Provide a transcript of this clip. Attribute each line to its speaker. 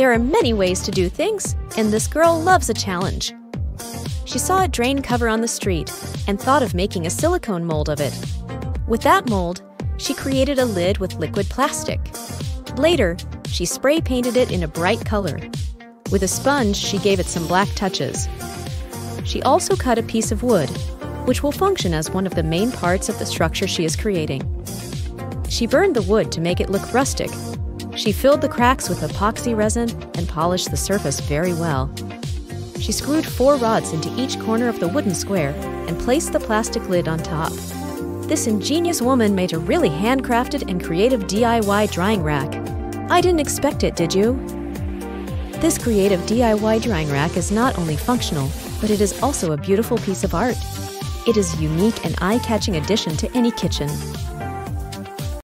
Speaker 1: There are many ways to do things, and this girl loves a challenge. She saw a drain cover on the street and thought of making a silicone mold of it. With that mold, she created a lid with liquid plastic. Later, she spray painted it in a bright color. With a sponge, she gave it some black touches. She also cut a piece of wood, which will function as one of the main parts of the structure she is creating. She burned the wood to make it look rustic. She filled the cracks with epoxy resin and polished the surface very well. She screwed four rods into each corner of the wooden square and placed the plastic lid on top. This ingenious woman made a really handcrafted and creative DIY drying rack. I didn't expect it, did you? This creative DIY drying rack is not only functional, but it is also a beautiful piece of art. It is a unique and eye catching addition to any kitchen.